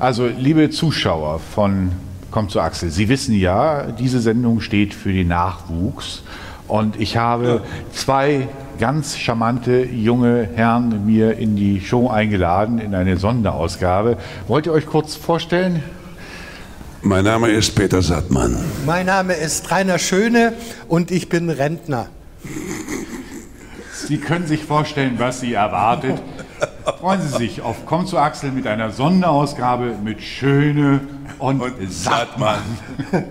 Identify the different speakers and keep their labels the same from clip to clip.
Speaker 1: Also, liebe Zuschauer von Kommt zu Axel, Sie wissen ja, diese Sendung steht für den Nachwuchs. Und ich habe zwei ganz charmante junge Herren mir in die Show eingeladen, in eine Sonderausgabe. Wollt ihr euch kurz vorstellen?
Speaker 2: Mein Name ist Peter Sattmann.
Speaker 3: Mein Name ist Rainer Schöne und ich bin Rentner.
Speaker 1: Sie können sich vorstellen, was Sie erwartet. Freuen Sie sich auf Komm zu Axel mit einer Sonderausgabe mit Schöne und, und Sattmann.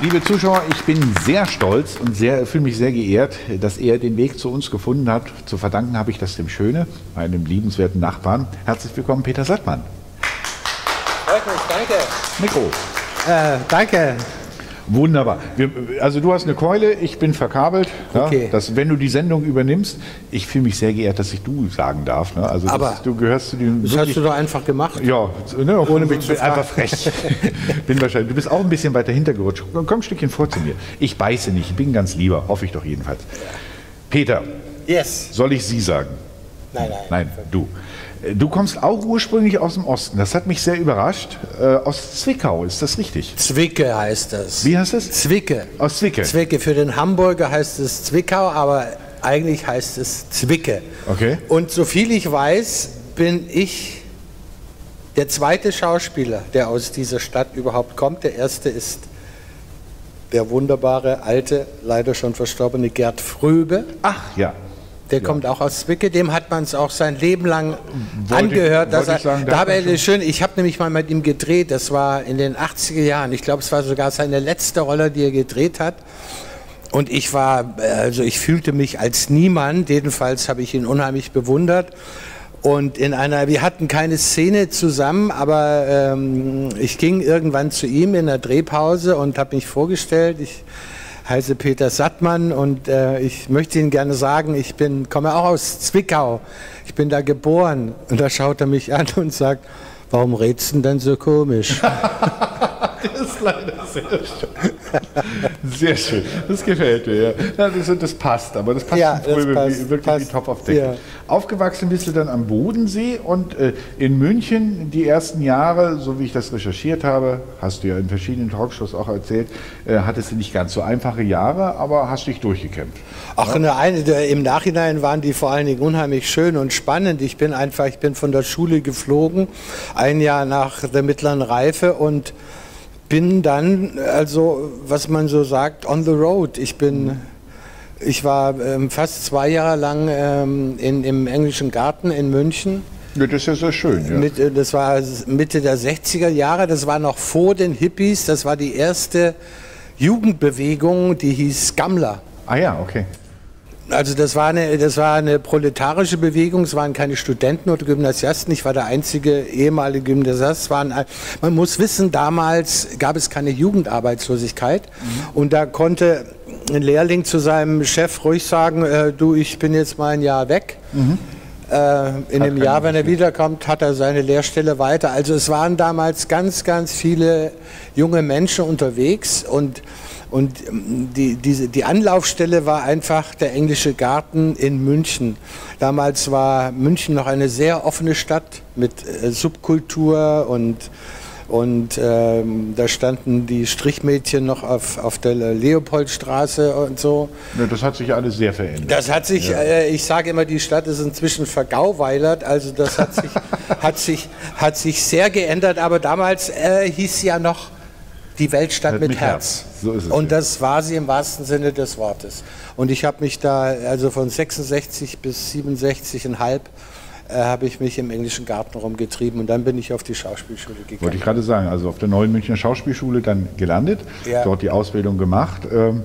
Speaker 1: Liebe Zuschauer, ich bin sehr stolz und sehr, fühle mich sehr geehrt, dass er den Weg zu uns gefunden hat. Zu verdanken habe ich das dem Schöne, meinem liebenswerten Nachbarn. Herzlich willkommen, Peter Sattmann.
Speaker 3: Freut mich, danke.
Speaker 1: Mikro.
Speaker 3: Äh, danke.
Speaker 1: Wunderbar. Wir, also du hast eine Keule, ich bin verkabelt.
Speaker 3: Okay.
Speaker 1: Ja, dass, wenn du die Sendung übernimmst, ich fühle mich sehr geehrt, dass ich du sagen darf. Ne? Also
Speaker 3: Aber
Speaker 1: das, du gehörst zu den.
Speaker 3: Das hast du doch einfach gemacht.
Speaker 1: Ja, ne,
Speaker 3: Ohne mich zu
Speaker 1: einfach frech. bin wahrscheinlich. Du bist auch ein bisschen weiter hintergerutscht. Komm ein Stückchen vor zu mir. Ich beiße nicht, ich bin ganz lieber, hoffe ich doch jedenfalls. Peter,
Speaker 3: Yes.
Speaker 1: soll ich Sie sagen?
Speaker 3: Nein, nein.
Speaker 1: Nein, du. Du kommst auch ursprünglich aus dem Osten. Das hat mich sehr überrascht. Äh, aus Zwickau, ist das richtig?
Speaker 3: Zwicke heißt das.
Speaker 1: Wie heißt das?
Speaker 3: Zwicke.
Speaker 1: Aus Zwicke.
Speaker 3: Zwicke. Für den Hamburger heißt es Zwickau, aber eigentlich heißt es Zwicke.
Speaker 1: Okay.
Speaker 3: Und soviel ich weiß, bin ich der zweite Schauspieler, der aus dieser Stadt überhaupt kommt. Der erste ist der wunderbare, alte, leider schon verstorbene Gerd Fröbe.
Speaker 1: Ach ja.
Speaker 3: Der kommt auch aus Zwicke, dem hat man es auch sein Leben lang
Speaker 1: Wollte-
Speaker 3: angehört.
Speaker 1: wollte
Speaker 3: er,
Speaker 1: ich sagen, da
Speaker 3: habe eine schöne, ich habe nämlich mal mit ihm gedreht, das war in den 80er Jahren. Ich glaube, es war sogar seine letzte Rolle, die er gedreht hat. Und ich war, also ich fühlte mich als niemand, jedenfalls habe ich ihn unheimlich bewundert. Und in einer, wir hatten keine Szene zusammen, aber ähm, ich ging irgendwann zu ihm in der Drehpause und habe mich vorgestellt. Ich heiße Peter Sattmann und äh, ich möchte Ihnen gerne sagen, ich bin, komme auch aus Zwickau. Ich bin da geboren. Und da schaut er mich an und sagt, warum redst du denn so komisch?
Speaker 1: Das ist leider sehr schön. Sehr schön. Das gefällt mir, ja. ja das, das passt, aber das passt
Speaker 3: Ja, das
Speaker 1: wie,
Speaker 3: passt,
Speaker 1: wirklich
Speaker 3: passt.
Speaker 1: wie Topf auf Deckel.
Speaker 3: Ja.
Speaker 1: Aufgewachsen bist du dann am Bodensee und äh, in München die ersten Jahre, so wie ich das recherchiert habe, hast du ja in verschiedenen Talkshows auch erzählt, äh, hattest du nicht ganz so einfache Jahre, aber hast dich durchgekämpft.
Speaker 3: Ach, ne, eine, im Nachhinein waren die vor allen Dingen unheimlich schön und spannend. Ich bin einfach, ich bin von der Schule geflogen, ein Jahr nach der mittleren Reife und bin dann, also was man so sagt, on the road. Ich bin, ich war ähm, fast zwei Jahre lang ähm, in, im englischen Garten in München.
Speaker 1: Ja, das ist ja sehr schön. Ja.
Speaker 3: Mit, äh, das war Mitte der 60er Jahre, das war noch vor den Hippies, das war die erste Jugendbewegung, die hieß Gammler.
Speaker 1: Ah ja, okay.
Speaker 3: Also das war, eine, das war eine proletarische Bewegung, es waren keine Studenten oder Gymnasiasten, ich war der einzige ehemalige Gymnasiast. Waren, man muss wissen, damals gab es keine Jugendarbeitslosigkeit. Und da konnte ein Lehrling zu seinem Chef ruhig sagen, äh, du, ich bin jetzt mal ein Jahr weg. Äh, in
Speaker 1: Hat
Speaker 3: dem Jahr, wenn er wiederkommt, hat er seine Lehrstelle weiter. Also es waren damals ganz, ganz viele junge Menschen unterwegs und, und die, diese, die Anlaufstelle war einfach der englische Garten in München. Damals war München noch eine sehr offene Stadt mit äh, Subkultur und und ähm, da standen die Strichmädchen noch auf, auf der Leopoldstraße und so.
Speaker 1: Ja, das hat sich alles sehr verändert.
Speaker 3: Das hat sich, äh, ich sage immer, die Stadt ist inzwischen vergauweilert, also das hat sich, hat sich, hat sich sehr geändert, aber damals äh, hieß sie ja noch die Weltstadt
Speaker 1: mit
Speaker 3: Herz.
Speaker 1: Herz. So ist es,
Speaker 3: Und
Speaker 1: ja.
Speaker 3: das war sie im wahrsten Sinne des Wortes. Und ich habe mich da, also von 66 bis 67,5 äh, habe ich mich im englischen Garten rumgetrieben und dann bin ich auf die Schauspielschule
Speaker 1: Wollte
Speaker 3: gegangen.
Speaker 1: ich gerade sagen, also auf der neuen Münchner Schauspielschule dann gelandet,
Speaker 3: Ja.
Speaker 1: dort die Ausbildung gemacht. Ähm,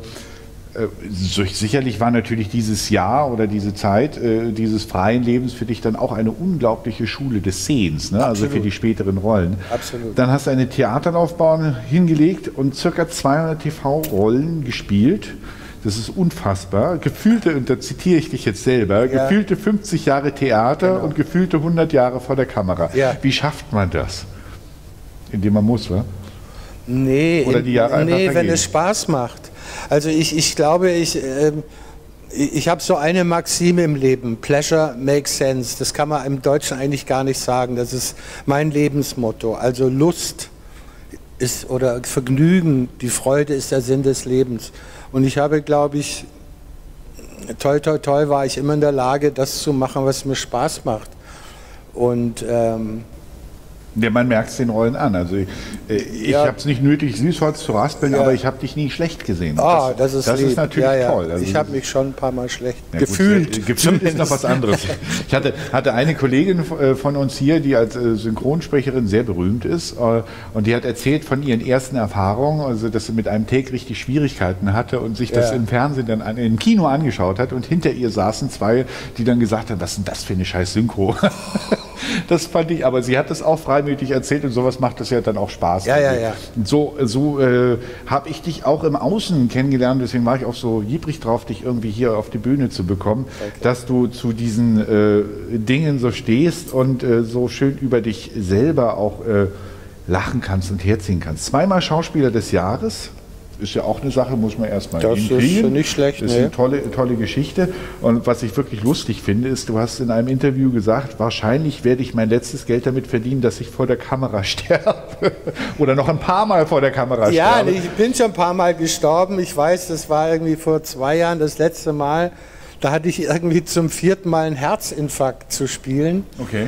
Speaker 1: äh, so- sicherlich war natürlich dieses Jahr oder diese Zeit äh, dieses freien Lebens für dich dann auch eine unglaubliche Schule des Sehens, ne? also für die späteren Rollen.
Speaker 3: Absolut.
Speaker 1: Dann hast du eine Theaterlaufbahn hingelegt und circa 200 TV-Rollen gespielt. Das ist unfassbar. Gefühlte, und da zitiere ich dich jetzt selber,
Speaker 3: Ja. Genau.
Speaker 1: gefühlte 50 Jahre Theater und gefühlte 100 Jahre vor der Kamera.
Speaker 3: Ja.
Speaker 1: Wie schafft man das? Indem man muss, wa?
Speaker 3: Nee,
Speaker 1: Oder die Jahre
Speaker 3: nee wenn es Spaß macht. Also ich, ich glaube, ich, äh, ich habe so eine Maxime im Leben, Pleasure makes sense. Das kann man im Deutschen eigentlich gar nicht sagen. Das ist mein Lebensmotto. Also Lust ist oder Vergnügen, die Freude ist der Sinn des Lebens. Und ich habe, glaube ich, toll, toll, toll, war ich immer in der Lage, das zu machen, was mir Spaß macht. Und ähm,
Speaker 1: ja, man merkt es den Rollen an. Also ich, äh, ja. habe es nicht nötig, Süßholz zu raspeln, ja. aber ich habe dich nie schlecht gesehen.
Speaker 3: Ah, das, das, ist,
Speaker 1: das ist natürlich ja, toll.
Speaker 3: Also ich habe mich schon ein paar Mal schlecht gefühlt.
Speaker 1: Gut, gefühlt ist noch was anderes. Ich hatte, hatte eine Kollegin äh, von uns hier, die als äh, Synchronsprecherin sehr berühmt ist und die hat erzählt von ihren ersten Erfahrungen, also dass sie mit einem Take richtig Schwierigkeiten hatte und sich das im Fernsehen dann an, im Kino angeschaut hat und hinter ihr saßen zwei, die dann gesagt haben, was ist denn das für eine scheiß Synchro? das fand ich, aber sie hat das auch freimütig erzählt und sowas macht das ja dann auch Spaß.
Speaker 3: Ja, ja, ja.
Speaker 1: So so äh, habe ich dich auch im Außen kennengelernt, deswegen war ich auch so jiebrig drauf, dich irgendwie hier auf die Bühne zu bekommen, okay. dass du zu diesen äh, Dingen so stehst und äh, so schön über dich selber auch äh, lachen kannst und herziehen kannst. Zweimal Schauspieler des Jahres, ist ja auch eine Sache, muss man erstmal
Speaker 3: Das hinkriegen. ist nicht schlecht.
Speaker 1: Das ist eine tolle, tolle Geschichte. Und was ich wirklich lustig finde, ist, du hast in einem Interview gesagt, wahrscheinlich werde ich mein letztes Geld damit verdienen, dass ich vor der Kamera sterbe. Oder noch ein paar Mal vor der Kamera
Speaker 3: ja,
Speaker 1: sterbe.
Speaker 3: Ja, ich bin schon ein paar Mal gestorben. Ich weiß, das war irgendwie vor zwei Jahren das letzte Mal. Da hatte ich irgendwie zum vierten Mal einen Herzinfarkt zu spielen.
Speaker 1: Okay.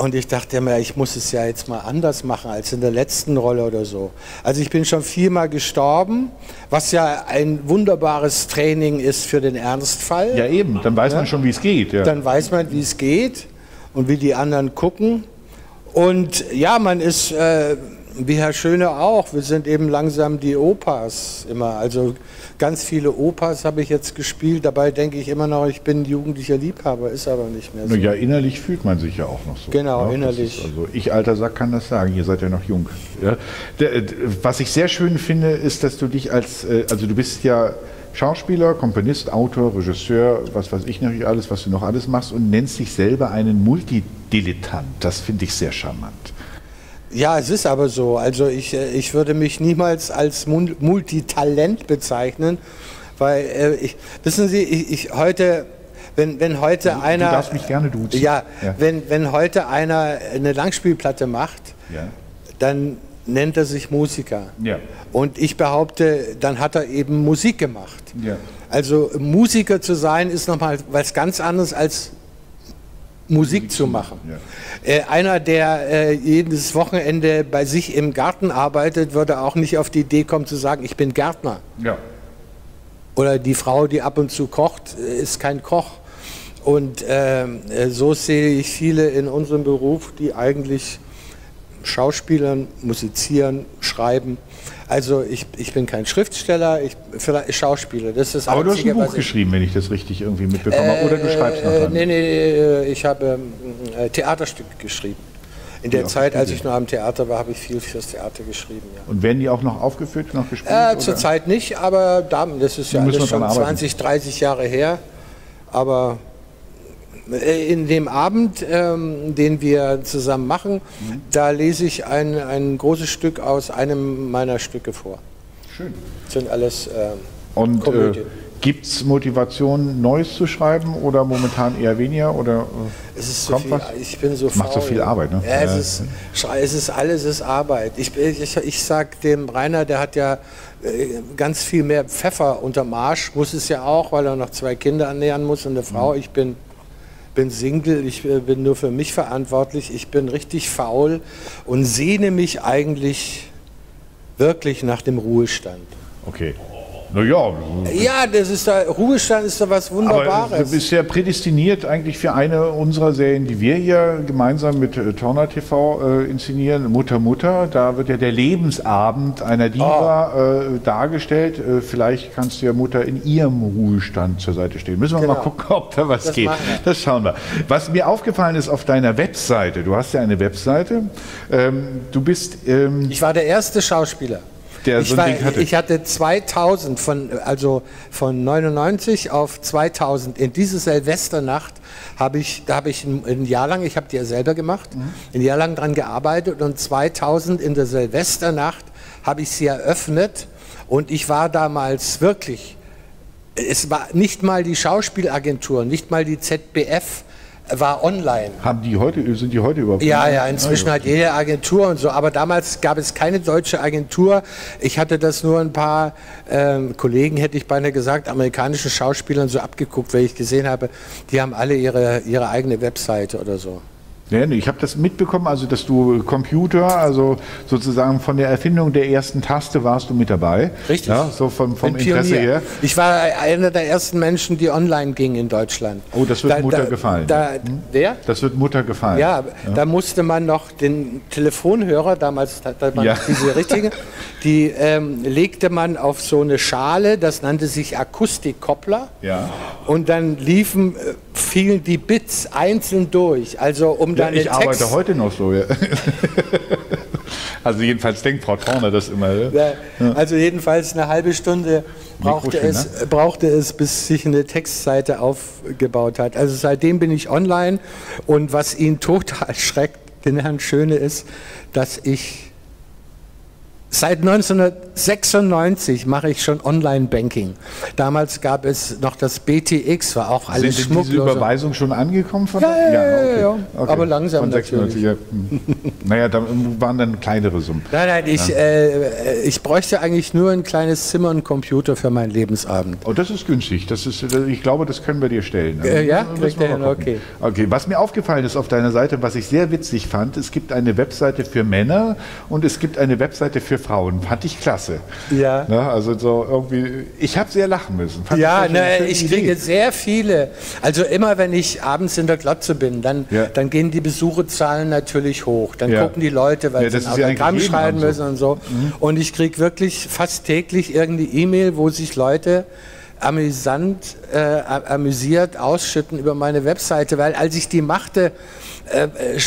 Speaker 3: Und ich dachte mir, ich muss es ja jetzt mal anders machen als in der letzten Rolle oder so. Also ich bin schon viermal gestorben, was ja ein wunderbares Training ist für den Ernstfall.
Speaker 1: Ja eben, dann weiß ja? man schon, wie es geht. Ja.
Speaker 3: Dann weiß man, wie es geht und wie die anderen gucken. Und ja, man ist, äh, wie Herr Schöne auch, wir sind eben langsam die Opas immer. Also ganz viele Opas habe ich jetzt gespielt. Dabei denke ich immer noch, ich bin jugendlicher Liebhaber, ist aber nicht mehr so.
Speaker 1: Ja, innerlich fühlt man sich ja auch noch so.
Speaker 3: Genau,
Speaker 1: ja,
Speaker 3: innerlich.
Speaker 1: Ist, also ich, alter Sack, kann das sagen. Ihr seid ja noch jung. Ja. Was ich sehr schön finde, ist, dass du dich als, äh, also du bist ja Schauspieler, Komponist, Autor, Regisseur, was weiß ich noch alles, was du noch alles machst und nennst dich selber einen Multidilettant. Das finde ich sehr charmant.
Speaker 3: Ja, es ist aber so. Also ich, äh, ich würde mich niemals als Multitalent bezeichnen, weil äh, ich, wissen Sie, ich, ich heute wenn, wenn heute
Speaker 1: du,
Speaker 3: einer.
Speaker 1: Du darfst mich gerne duzen.
Speaker 3: Ja, ja, Wenn, wenn heute einer eine Langspielplatte macht, ja. dann nennt er sich Musiker.
Speaker 1: Ja.
Speaker 3: Und ich behaupte, dann hat er eben Musik gemacht.
Speaker 1: Ja.
Speaker 3: Also Musiker zu sein ist nochmal was ganz anderes als Musik zu machen. Ja. Äh, einer, der äh, jedes Wochenende bei sich im Garten arbeitet, würde auch nicht auf die Idee kommen zu sagen, ich bin Gärtner.
Speaker 1: Ja.
Speaker 3: Oder die Frau, die ab und zu kocht, äh, ist kein Koch. Und ähm, äh, so sehe ich viele in unserem Beruf, die eigentlich Schauspielern, musizieren, schreiben. Also ich, ich bin kein Schriftsteller, ich vielleicht Schauspieler. Das ist das
Speaker 1: Aber Einzige, du hast ein Buch geschrieben, wenn ich das richtig irgendwie mitbekomme. Äh, Oder du schreibst noch dran?
Speaker 3: Nee, nee, ich habe ähm, Theaterstücke geschrieben. In der ja, Zeit, als ich noch am Theater war, habe ich viel fürs Theater geschrieben. Ja.
Speaker 1: Und werden die auch noch aufgeführt, noch gespielt?
Speaker 3: Äh, Zurzeit nicht, aber das ist ja alles schon 20, 30 Jahre her. Aber äh, in dem Abend, ähm, den wir zusammen machen, mhm. da lese ich ein, ein großes Stück aus einem meiner Stücke vor.
Speaker 1: Schön.
Speaker 3: Das sind alles äh,
Speaker 1: Und äh, gibt es Motivation, Neues zu schreiben oder momentan eher weniger? Oder,
Speaker 3: äh, es ist so viel, was? ich bin so
Speaker 1: Macht so viel Arbeit, ne?
Speaker 3: Ja, es, Ist, es ist alles ist Arbeit. Ich, ich, ich sag dem Rainer, der hat ja äh, ganz viel mehr Pfeffer unterm Arsch, muss es ja auch, weil er noch zwei Kinder ernähren muss und eine Frau. Mhm. Ich bin bin Single, ich äh, bin nur für mich verantwortlich, ich bin richtig faul und sehne mich eigentlich wirklich nach dem Ruhestand.
Speaker 1: Okay. Naja.
Speaker 3: Ja, das ist da, Ruhestand ist da was Wunderbares.
Speaker 1: Aber du bist ja prädestiniert eigentlich für eine unserer Serien, die wir hier gemeinsam mit äh, Turner TV äh, inszenieren, Mutter Mutter. Da wird ja der Lebensabend einer Diva oh. äh, dargestellt. Äh, vielleicht kannst du ja Mutter in ihrem Ruhestand zur Seite stehen. Müssen wir genau. mal gucken, ob da was das geht. Das schauen wir. Was mir aufgefallen ist auf deiner Webseite, du hast ja eine Webseite, ähm, du bist... Ähm,
Speaker 3: ich war der erste Schauspieler
Speaker 1: der so ein
Speaker 3: war,
Speaker 1: Ding hatte.
Speaker 3: Ich hatte 2000, von, also von 99 auf 2000, in diese Silvesternacht habe ich, da habe ich ein, ein, Jahr lang, ich habe die ja selber gemacht, mhm. ein Jahr lang dran gearbeitet und 2000 in der Silvesternacht habe ich sie eröffnet Und ich war damals wirklich, es war nicht mal die Schauspielagentur, nicht mal die ZBF war online.
Speaker 1: Haben die heute, sind die heute überhaupt?
Speaker 3: Ja, ja, inzwischen hat jede Agentur und so, aber damals gab es keine deutsche Agentur. Ich hatte das nur ein paar ähm, Kollegen, hätte ich beinahe gesagt, amerikanischen Schauspielern so abgeguckt, weil ich gesehen habe, die haben alle ihre, ihre eigene Webseite oder so.
Speaker 1: Ja, ich habe das mitbekommen, also dass du Computer, also sozusagen von der Erfindung der ersten Taste warst du mit dabei.
Speaker 3: Richtig.
Speaker 1: Ja, so vom, vom Interesse her.
Speaker 3: Ich war einer der ersten Menschen, die online gingen in Deutschland.
Speaker 1: Oh, das wird Mutter gefallen.
Speaker 3: Da, Wer?
Speaker 1: Das wird Mutter gefallen.
Speaker 3: Ja, da musste man noch den Telefonhörer, damals hatte man
Speaker 1: Ja.
Speaker 3: diese richtige, die ähm, legte man auf so eine Schale, das nannte sich Akustikkoppler.
Speaker 1: Ja.
Speaker 3: Und dann liefen, äh, fielen die Bits einzeln durch. Also um
Speaker 1: Ja,
Speaker 3: dann
Speaker 1: ich arbeite
Speaker 3: Text,
Speaker 1: heute noch so. Ja. also jedenfalls denkt Frau Torner das immer. Ja.
Speaker 3: Also jedenfalls eine halbe Stunde brauchte es, brauchte es, bis sich eine Textseite aufgebaut hat. Also seitdem bin ich online und was ihn total schreckt, den Herrn Schöne ist, dass ich Seit 1996 mache ich schon Online-Banking. Damals gab es noch das BTX, war auch alles
Speaker 1: Sind denn diese
Speaker 3: schmucklos.
Speaker 1: Überweisung schon angekommen von
Speaker 3: Ja, ja, ja,
Speaker 1: okay.
Speaker 3: ja. Aber langsam
Speaker 1: von 96, ja. Hm. Naja, da waren dann kleinere Summen.
Speaker 3: Nein, nein, ich, äh, ich bräuchte eigentlich nur ein kleines Zimmer und einen Computer für meinen Lebensabend.
Speaker 1: Oh, das ist günstig. Das ist, ich glaube, das können wir dir stellen.
Speaker 3: Äh, ja?
Speaker 1: Gucken.
Speaker 3: okay.
Speaker 1: Okay, was mir aufgefallen ist auf deiner Seite, was ich sehr witzig fand, es gibt eine Webseite für Männer und es gibt eine Webseite für Frauen. Fand ich klasse.
Speaker 3: Ja.
Speaker 1: Ne, also so irgendwie, ich habe sehr lachen müssen. Fand
Speaker 3: Ja,
Speaker 1: eine
Speaker 3: ne, ich kriege sehr viele. Also immer wenn ich abends in der Glotze bin, dann,
Speaker 1: Ja.
Speaker 3: dann gehen die Besucherzahlen natürlich hoch. Dann
Speaker 1: Ja.
Speaker 3: gucken die Leute, weil
Speaker 1: Ja,
Speaker 3: sie ein Autogramm schreiben müssen und so. Und ich kriege wirklich fast täglich irgendeine E-Mail, wo sich Leute amüsant, äh, amüsiert ausschütten über meine Webseite, weil als ich die machte, äh, äh,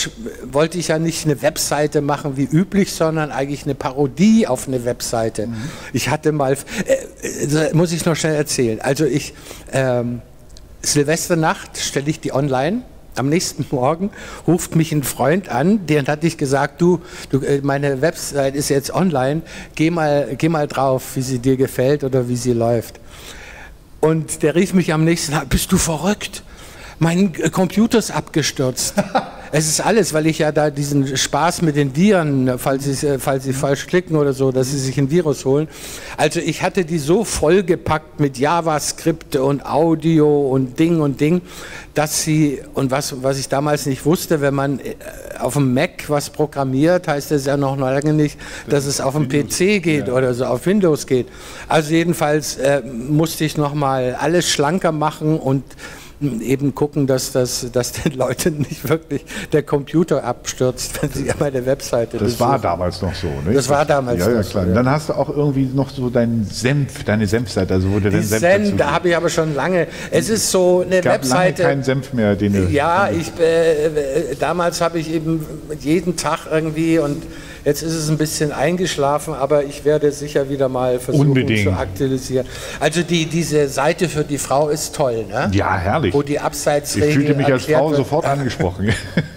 Speaker 3: wollte ich ja nicht eine Webseite machen wie üblich, sondern eigentlich eine Parodie auf eine Webseite. Ich hatte mal, äh, äh, muss ich noch schnell erzählen. Also ich, ähm, Silvesternacht stelle ich die online. Am nächsten Morgen ruft mich ein Freund an, den hatte ich gesagt, du, du äh, meine Website ist jetzt online, geh mal, geh mal drauf, wie sie dir gefällt oder wie sie läuft. Und der rief mich am nächsten Tag, bist du verrückt? Mein Computer ist abgestürzt. Es ist alles, weil ich ja da diesen Spaß mit den Viren, falls sie, äh, falls sie falsch klicken oder so, dass sie sich ein Virus holen. Also ich hatte die so vollgepackt mit JavaScript und Audio und Ding und Ding, dass sie, und was, was ich damals nicht wusste, wenn man äh, auf dem Mac was programmiert, heißt das ja noch lange nicht, dass es auf dem PC geht oder so, auf Windows geht. Also jedenfalls äh, musste ich nochmal alles schlanker machen und eben gucken, dass, das, dass den Leuten nicht wirklich der Computer abstürzt, wenn sie meine Webseite
Speaker 1: Das war
Speaker 3: besuchen.
Speaker 1: damals noch so, ne?
Speaker 3: Das war damals
Speaker 1: ja, ja,
Speaker 3: noch so,
Speaker 1: klar.
Speaker 3: ja.
Speaker 1: Dann hast du auch irgendwie noch so deinen Senf, deine Senfseite, also
Speaker 3: Die
Speaker 1: den Senf
Speaker 3: Senf, da habe ich aber schon lange. Es ist so eine
Speaker 1: gab lange
Speaker 3: Webseite.
Speaker 1: keinen Senf mehr, den du
Speaker 3: Ja, ich, äh, äh, damals habe ich eben jeden Tag irgendwie und jetzt ist es ein bisschen eingeschlafen, aber ich werde sicher wieder mal versuchen
Speaker 1: Unbedingt.
Speaker 3: zu aktualisieren. Also die, diese Seite für die Frau ist toll, ne?
Speaker 1: Ja, herrlich.
Speaker 3: Wo die
Speaker 1: Ich
Speaker 3: Abseitsregel
Speaker 1: fühlte mich als Frau
Speaker 3: wird.
Speaker 1: sofort angesprochen.